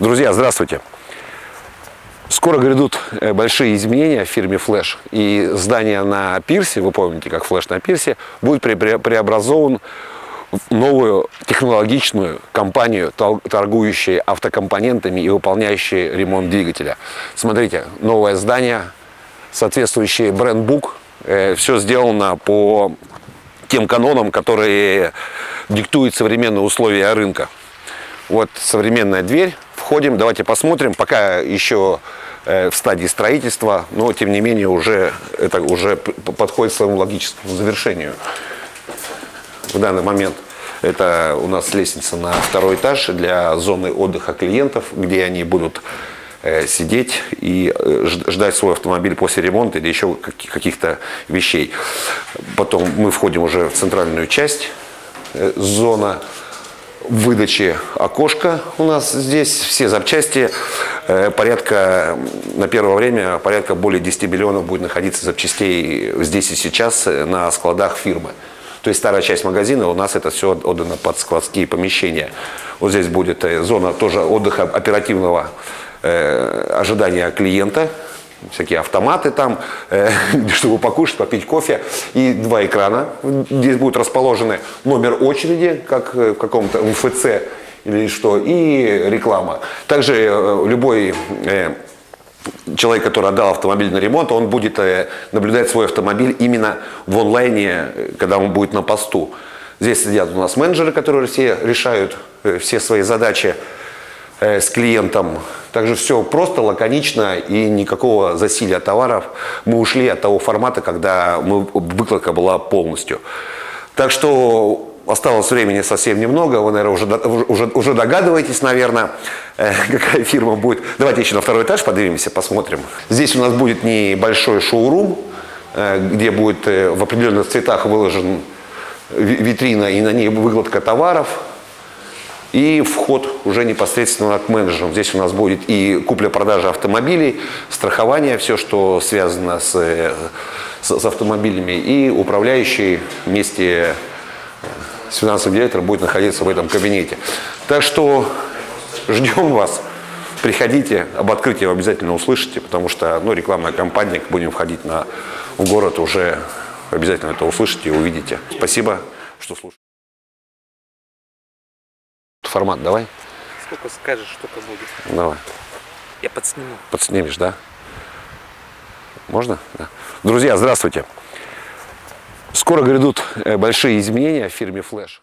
Друзья, здравствуйте! Скоро грядут э, большие изменения в фирме Flash. И здание на пирсе, вы помните, как Flash на пирсе, будет пре- пре- преобразован в новую технологичную компанию, торгующую автокомпонентами и выполняющую ремонт двигателя. Смотрите, новое здание, соответствующий брендбук. Все сделано по тем канонам, которые диктуют современные условия рынка. Вот современная дверь. Входим, давайте посмотрим. Пока еще э, в стадии строительства, но тем не менее уже это уже подходит к своему логическому завершению в данный момент. Это у нас лестница на второй этаж для зоны отдыха клиентов, где они будут э, сидеть и э, ждать свой автомобиль после ремонта или еще каки- каких-то вещей. Потом мы входим уже в центральную часть, зона выдачи окошка у нас здесь. Все запчасти э, порядка, на первое время, порядка более 10 миллионов будет находиться запчастей здесь и сейчас э, на складах фирмы. То есть старая часть магазина, у нас это все отдано под складские помещения. Вот здесь будет э, зона тоже отдыха оперативного ожидания клиента, всякие автоматы там, э, чтобы покушать, попить кофе. И два экрана. Здесь будут расположены номер очереди, как э, в каком-то МФЦ или что, и реклама. Также э, любой э, человек, который отдал автомобиль на ремонт, он будет э, наблюдать свой автомобиль именно в онлайне, э, когда он будет на посту. Здесь сидят у нас менеджеры, которые все решают э, все свои задачи э, с клиентом. Также все просто, лаконично и никакого засилия товаров. Мы ушли от того формата, когда мы, выкладка была полностью. Так что осталось времени совсем немного. Вы, наверное, уже, уже, уже догадываетесь, наверное, э, какая фирма будет. Давайте еще на второй этаж поднимемся, посмотрим. Здесь у нас будет небольшой шоурум, э, где будет в определенных цветах выложен ви- витрина и на ней выкладка товаров. И вход уже непосредственно к менеджерам. Здесь у нас будет и купля-продажа автомобилей, страхование, все, что связано с, с, с автомобилями. И управляющий вместе э, с финансовым директором будет находиться в этом кабинете. Так что ждем вас. Приходите, об открытии вы обязательно услышите, потому что ну, рекламная кампания, будем входить на, в город, уже обязательно это услышите и увидите. Спасибо, что слушаете. Формат давай. Сколько скажешь, штука будет. Давай. Я подсниму. Подснимешь, да? Можно? Да. Друзья, здравствуйте. Скоро грядут э, большие изменения в фирме Flash.